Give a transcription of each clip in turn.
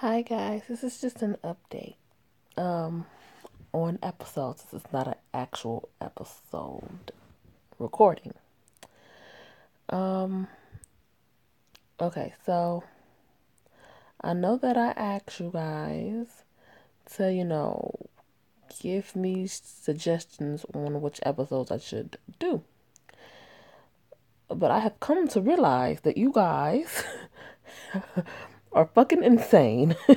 Hi guys, this is just an update um on episodes. This is not an actual episode recording. Um okay, so I know that I asked you guys to, you know, give me suggestions on which episodes I should do. But I have come to realize that you guys are fucking insane.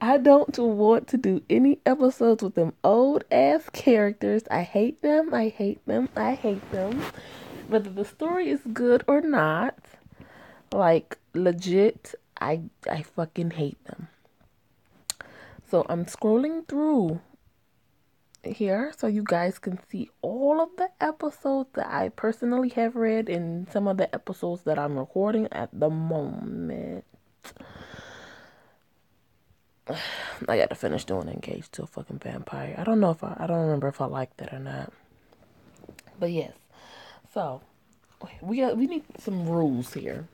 I don't want to do any episodes with them old ass characters. I hate them. I hate them. I hate them. Whether the story is good or not, like legit, I I fucking hate them. So I'm scrolling through here so you guys can see all of the episodes that I personally have read and some of the episodes that I'm recording at the moment. I gotta finish doing Engaged to a fucking Vampire. I don't know if I, I don't remember if I like that or not. But yes. So we got we need some rules here.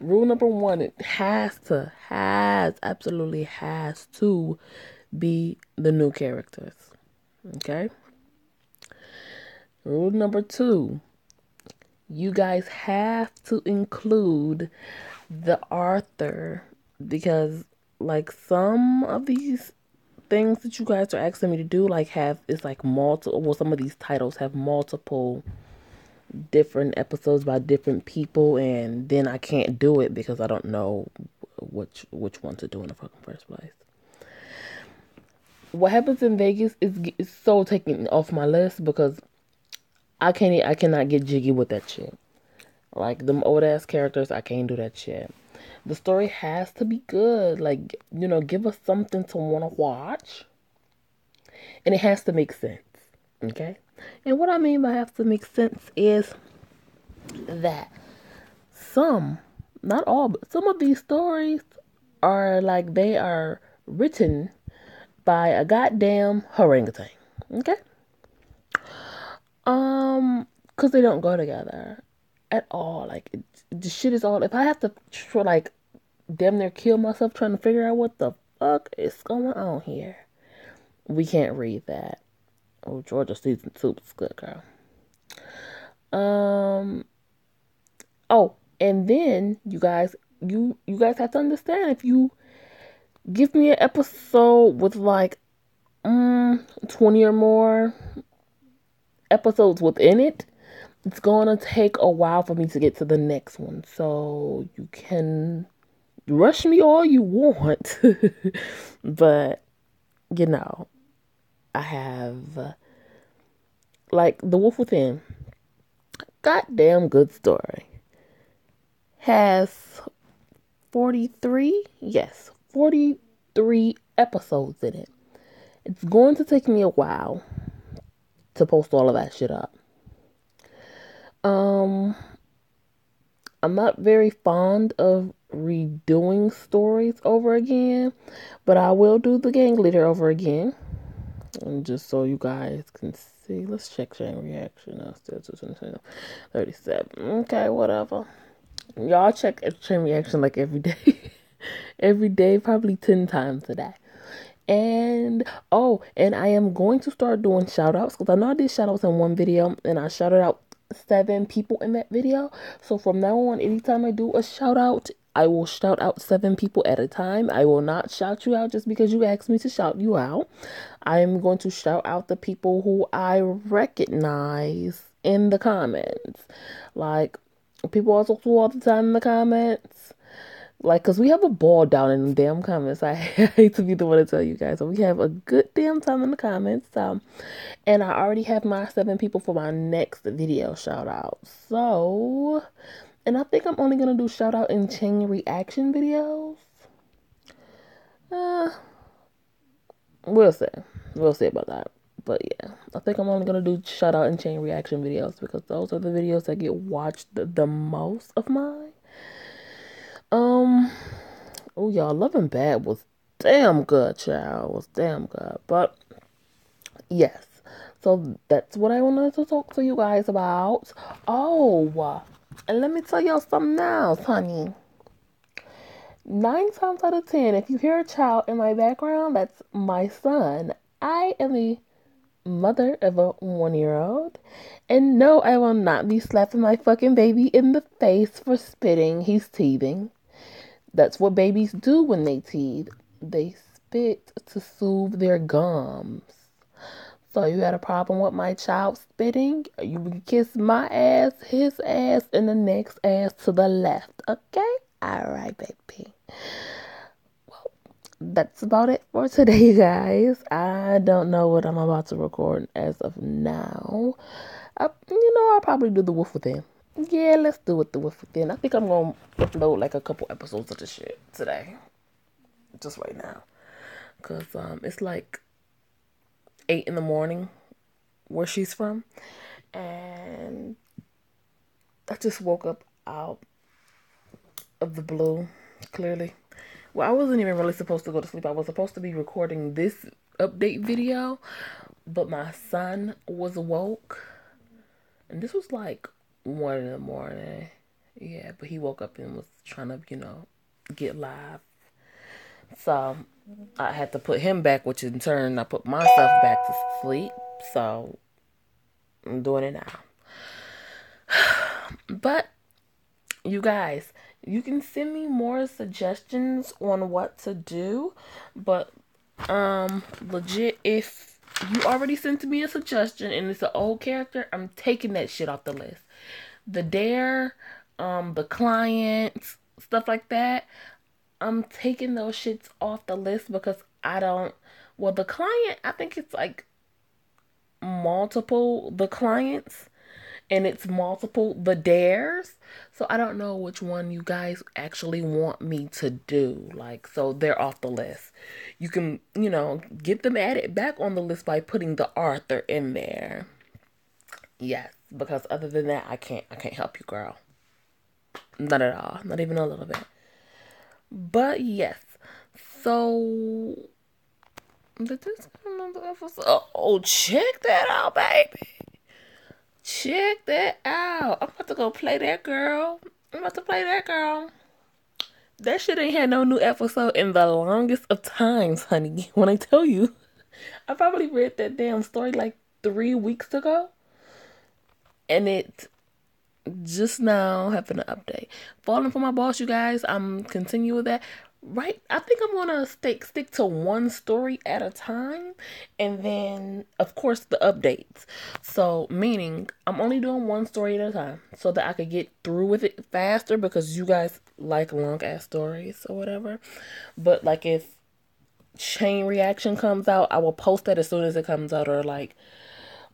Rule number one, it has to, has, absolutely has to be the new characters. Okay? Rule number two, you guys have to include the author because like some of these things that you guys are asking me to do like have it's like multiple well some of these titles have multiple different episodes by different people and then I can't do it because I don't know which which one to do in the fucking first place. What happens in Vegas is is so taken off my list because I can't I cannot get jiggy with that shit. Like them old ass characters, I can't do that shit. The story has to be good. Like, you know, give us something to want to watch. And it has to make sense. Okay? And what I mean by have to make sense is that some, not all, but some of these stories are like they are written by a goddamn orangutan. Okay? Um, because they don't go together at all. Like, it, the shit is all. If I have to, try, like, damn near kill myself trying to figure out what the fuck is going on here, we can't read that. Oh, Georgia season two is good, girl. Um. Oh, and then you guys, you you guys have to understand if you give me an episode with like um 20 or more episodes within it, it's gonna take a while for me to get to the next one. So you can rush me all you want, but you know, I have like The Wolf Within. Goddamn good story. Has 43, yes, 43 episodes in it. It's going to take me a while to post all of that shit up. Um I'm not very fond of redoing stories over again, but I will do the gang leader over again. And just so you guys can see, let's check chain reaction. Uh, still 37. Okay, whatever. Y'all check chain reaction like every day. every day, probably 10 times a day. And oh, and I am going to start doing shout outs because I know I did shout outs in one video and I shouted out seven people in that video. So from now on, anytime I do a shout out, I will shout out seven people at a time. I will not shout you out just because you asked me to shout you out. I am going to shout out the people who I recognize in the comments. Like, people also all the time in the comments. Like, cause we have a ball down in the damn comments. I hate to be the one to tell you guys, but we have a good damn time in the comments. Um, and I already have my seven people for my next video shout out. So, and I think I'm only gonna do shout out and chain reaction videos. Uh, we'll see. We'll see about that. But yeah, I think I'm only gonna do shout out and chain reaction videos because those are the videos that get watched the most of mine. Um, oh y'all, Loving Bad was damn good, child. Was damn good. But yes, so that's what I wanted to talk to you guys about. Oh, and let me tell y'all something else, honey. nine times out of ten, if you hear a child in my background, that's my son. I am the mother of a one year old. And no, I will not be slapping my fucking baby in the face for spitting. He's teething. That's what babies do when they teeth. They spit to soothe their gums. So you had a problem with my child spitting? You kiss my ass, his ass, and the next ass to the left. Okay? Alright, baby. Well, that's about it for today, guys. I don't know what I'm about to record as of now. I, you know, I'll probably do the Wolf Within. Yeah, let's do it the Wolf Within. I think I'm gonna upload like a couple episodes of the shit today. Just right now. Cause um it's like eight in the morning where she's from. And I just woke up out of the blue, clearly. Well, I wasn't even really supposed to go to sleep. I was supposed to be recording this update video, but my son was woke. And this was like one in the morning. Yeah, but he woke up and was trying to, you know, get live. So I had to put him back, which in turn I put myself back to sleep. So I'm doing it now. But you guys, you can send me more suggestions on what to do. But um legit if you already sent me a suggestion and it's an old character, I'm taking that shit off the list. The dare, um, the clients, stuff like that. I'm taking those shits off the list because I don't. Well, the client, I think it's like multiple the clients and it's multiple the dares. So I don't know which one you guys actually want me to do. Like, so they're off the list. You can, you know, get them added back on the list by putting the Arthur in there. Yes, because other than that, I can't. I can't help you, girl. Not at all. Not even a little bit. But yes, so did this episode? Oh, check that out, baby. Check that out. I'm about to go play that girl. I'm about to play that girl. That shit ain't had no new episode in the longest of times, honey. When I tell you, I probably read that damn story like three weeks ago. And it just now having an update. Falling for my boss, you guys. I'm continuing with that. Right, I think I'm gonna stick stick to one story at a time, and then of course the updates. So meaning I'm only doing one story at a time, so that I could get through with it faster because you guys like long ass stories or whatever. But like if chain reaction comes out, I will post that as soon as it comes out, or like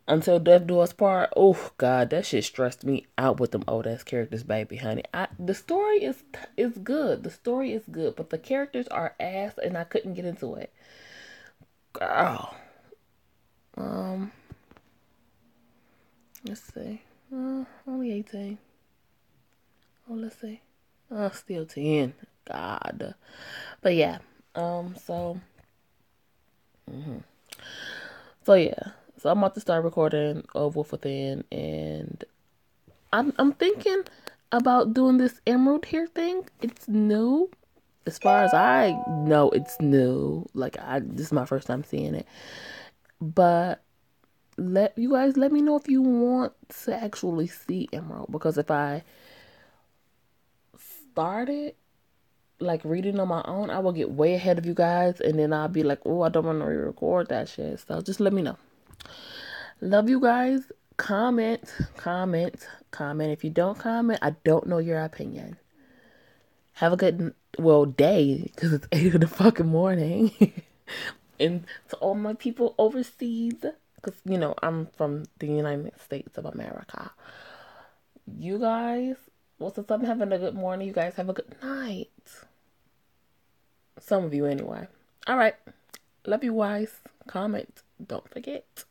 until death do us part. Oh God, that shit stressed me out with them old ass characters, baby, honey. I the story is is good. The story is good, but the characters are ass, and I couldn't get into it. Girl, um, let's see. Uh, only eighteen. Oh, let's see. Uh, still ten. God, but yeah. Um, so. Mm-hmm. So yeah, so I'm about to start recording of Wolf Within, and I'm I'm thinking about doing this emerald hair thing. It's new, as far as I know. It's new. Like I, this is my first time seeing it, but let you guys let me know if you want to actually see emerald because if I started like reading on my own, I will get way ahead of you guys, and then I'll be like, oh, I don't want to re-record that shit. So just let me know. Love you guys. Comment, comment, comment. If you don't comment, I don't know your opinion. Have a good, well, day, because it's 8 in the fucking morning. and to all my people overseas, because, you know, I'm from the United States of America. You guys, well, since I'm having a good morning, you guys have a good night. Some of you, anyway. All right. Love you guys. Comment. Don't forget.